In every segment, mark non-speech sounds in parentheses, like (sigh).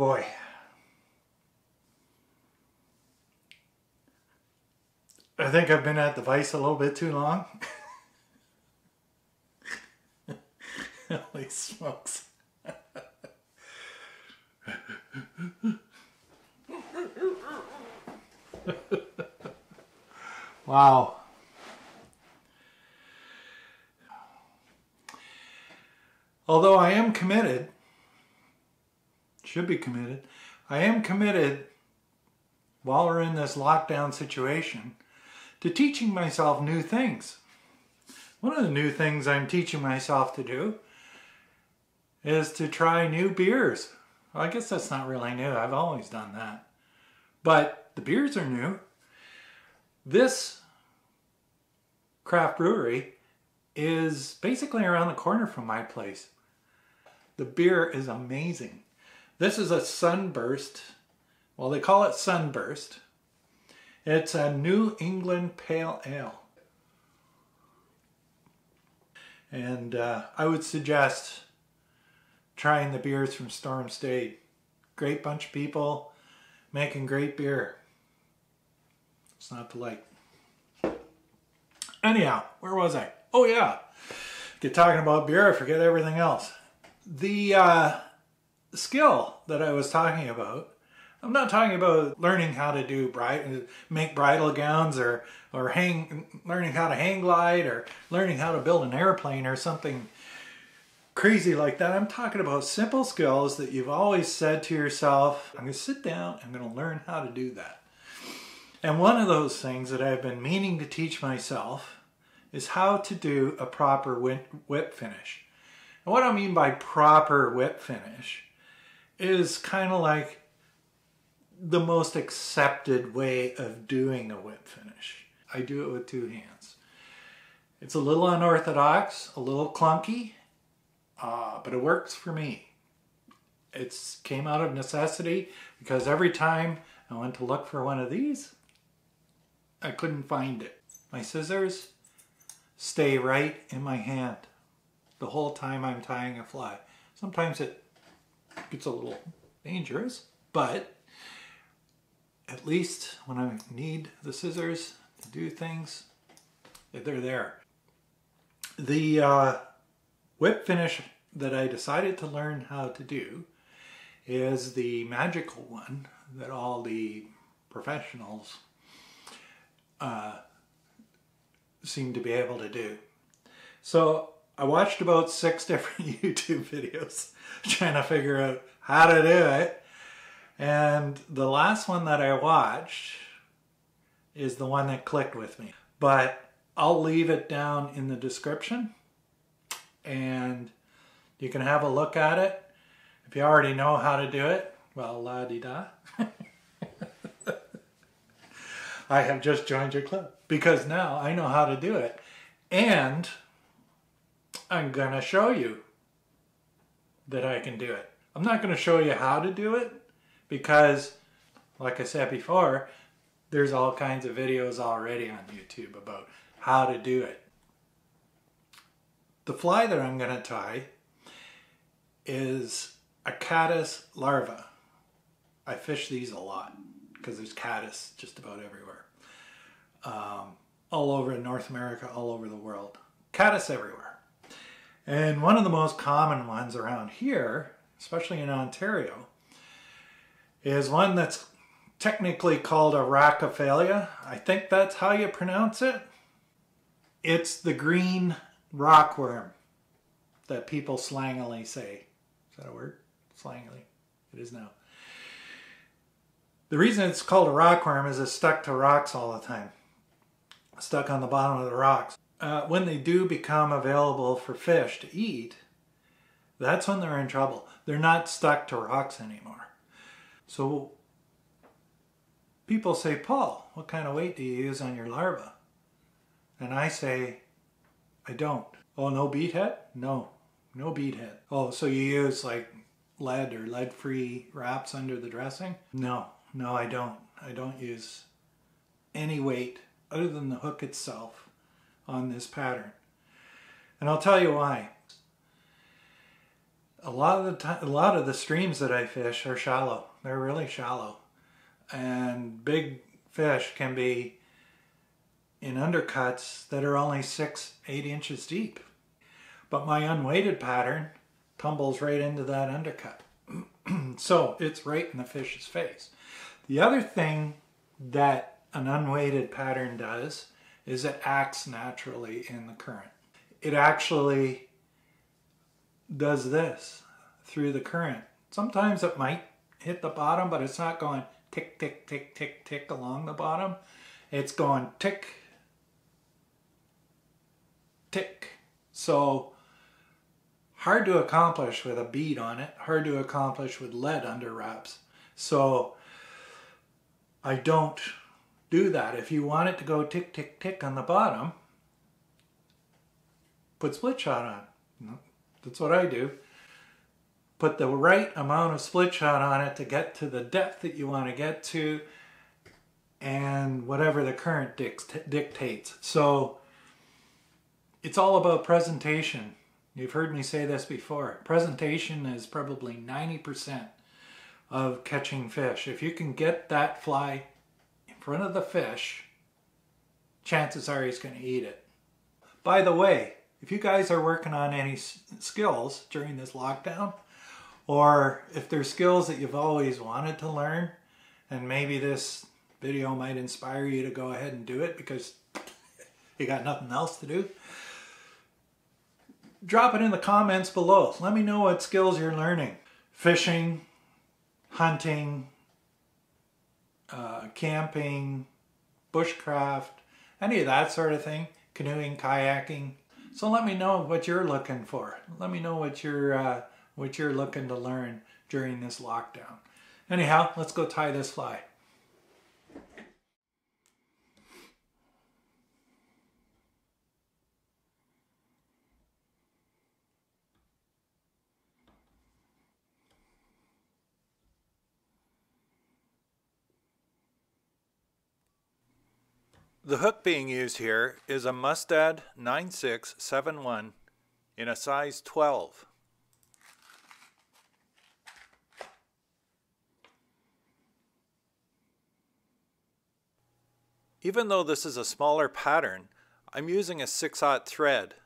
boy. I think I've been at the vice a little bit too long. (laughs) Holy smokes. wow. Although I am committed, should be committed, I am committed while we're in this lockdown situation to teaching myself new things. One of the new things I'm teaching myself to do is to try new beers. Well, I guess that's not really new. I've always done that. But the beers are new. This craft brewery is basically around the corner from my place. The beer is amazing. This is a Sunburst. Well, they call it Sunburst. It's a New England Pale Ale. And uh, I would suggest trying the beers from Storm State. Great bunch of people making great beer. It's not to like. Anyhow, where was I? Oh yeah, get talking about beer, I forget everything else. The uh, skill that I was talking about, I'm not talking about learning how to do bride, make bridal gowns or or hang, learning how to hang glide or learning how to build an airplane or something crazy like that. I'm talking about simple skills that you've always said to yourself, I'm going to sit down, I'm going to learn how to do that. And one of those things that I've been meaning to teach myself is how to do a proper whip finish. And what I mean by proper whip finish is kind of like the most accepted way of doing a whip finish. I do it with two hands. It's a little unorthodox, a little clunky, uh, but it works for me. It came out of necessity because every time I went to look for one of these, I couldn't find it. My scissors stay right in my hand the whole time I'm tying a fly. Sometimes it gets a little dangerous, but at least when I need the scissors to do things, they're there. The uh, whip finish that I decided to learn how to do is the magical one that all the professionals uh, seem to be able to do. So I watched about six (laughs) different YouTube videos trying to figure out how to do it. And the last one that I watched is the one that clicked with me. But I'll leave it down in the description and you can have a look at it. If you already know how to do it, well, la di da. (laughs) I have just joined your club because now I know how to do it. And I'm going to show you that I can do it. I'm not going to show you how to do it because, like I said before, there's all kinds of videos already on YouTube about how to do it. The fly that I'm going to tie is a caddis larva. I fish these a lot because there's caddis just about everywhere. Um, all over North America, all over the world. Caddis everywhere. And one of the most common ones around here, especially in Ontario, is one that's technically called a Rhyacophila. I think that's how you pronounce it. It's the green rockworm that people slangily say. Is that a word? Slangily. It is now. The reason it's called a rockworm is it's stuck to rocks all the time. Stuck on the bottom of the rocks. Uh, when they do become available for fish to eat, that's when they're in trouble. They're not stuck to rocks anymore. So people say, Paul, what kind of weight do you use on your larva? And I say, I don't. Oh, no bead head? No, no bead head. Oh, so you use like lead or lead-free wraps under the dressing? No, no, I don't. I don't use any weight other than the hook itself on this pattern. And I'll tell you why. A lot of the time, a lot of the streams that I fish are shallow. They're really shallow, and big fish can be in undercuts that are only six, eight inches deep. But my unweighted pattern tumbles right into that undercut. (clears throat) so it's right in the fish's face. The other thing that an unweighted pattern does is it acts naturally in the current. It actually does this through the current. Sometimes it might hit the bottom, but it's not going tick, tick, tick, tick, tick along the bottom. It's going tick, tick. So hard to accomplish with a bead on it, hard to accomplish with lead under wraps. So I don't do that. If you want it to go tick, tick, tick on the bottom, put split shot on. That's what I do. Put the right amount of split shot on it to get to the depth that you want to get to and whatever the current dictates. So it's all about presentation. You've heard me say this before. Presentation is probably 90% of catching fish. If you can get that fly front of the fish, chances are he's going to eat it. By the way, if you guys are working on any skills during this lockdown, or if there's skills that you've always wanted to learn, and maybe this video might inspire you to go ahead and do it because (laughs) you got nothing else to do, drop it in the comments below. Let me know what skills you're learning. Fishing, hunting, uh, camping, bushcraft, any of that sort of thing, canoeing, kayaking. So let me know what you're looking for. Let me know what you're uh, what you're looking to learn during this lockdown. Anyhow, let's go tie this fly. The hook being used here is a Mustad 9671 in a size 12. Even though this is a smaller pattern, I'm using a 6-aught thread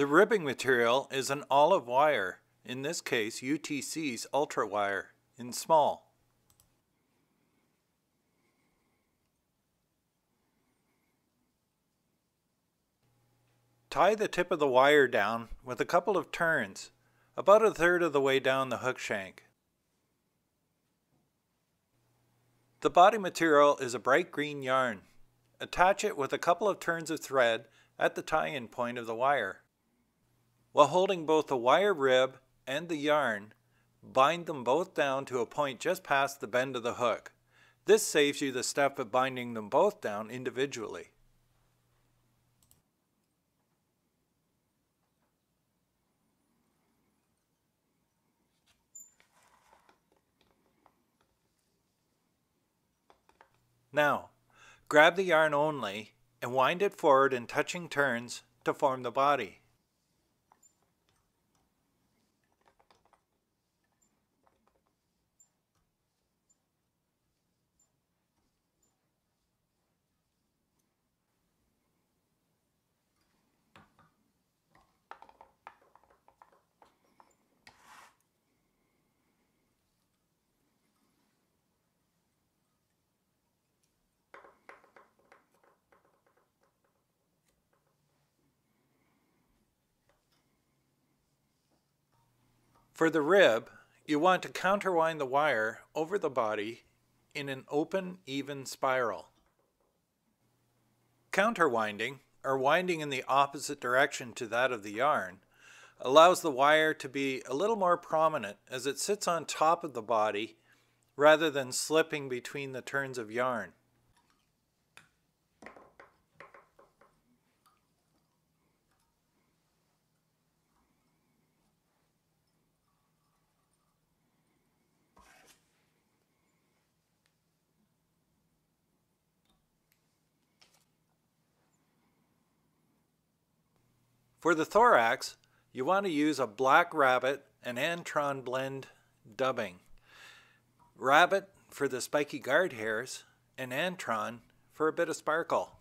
The ribbing material is an olive wire, in this case UTC's Ultra Wire, in small. Tie the tip of the wire down with a couple of turns, about a third of the way down the hook shank. The body material is a bright green yarn. Attach it with a couple of turns of thread at the tie-in point of the wire. While holding both the wire rib and the yarn, bind them both down to a point just past the bend of the hook. This saves you the step of binding them both down individually. Now, grab the yarn only and wind it forward in touching turns to form the body. For the rib, you want to counterwind the wire over the body in an open, even spiral. Counterwinding, or winding in the opposite direction to that of the yarn, allows the wire to be a little more prominent as it sits on top of the body rather than slipping between the turns of yarn. For the thorax, you want to use a black rabbit and Antron blend dubbing. Rabbit for the spiky guard hairs and Antron for a bit of sparkle.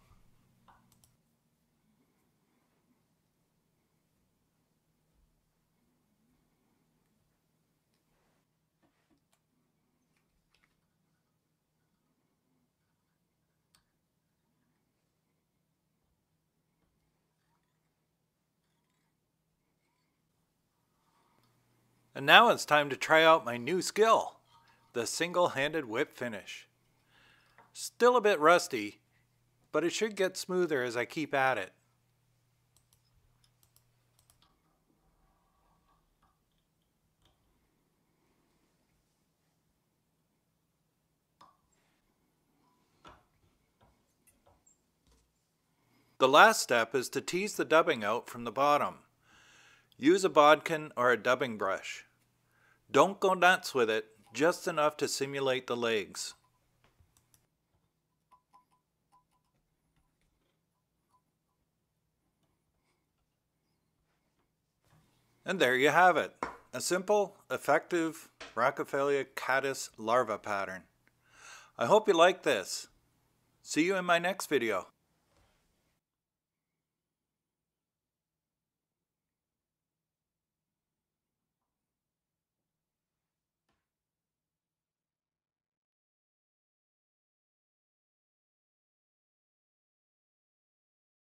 And now it's time to try out my new skill, the single-handed whip finish. Still a bit rusty, but it should get smoother as I keep at it. The last step is to tease the dubbing out from the bottom. Use a bodkin or a dubbing brush. Don't go nuts with it, just enough to simulate the legs. And there you have it. A simple, effective Rhyacophila caddis larva pattern. I hope you like this. See you in my next video.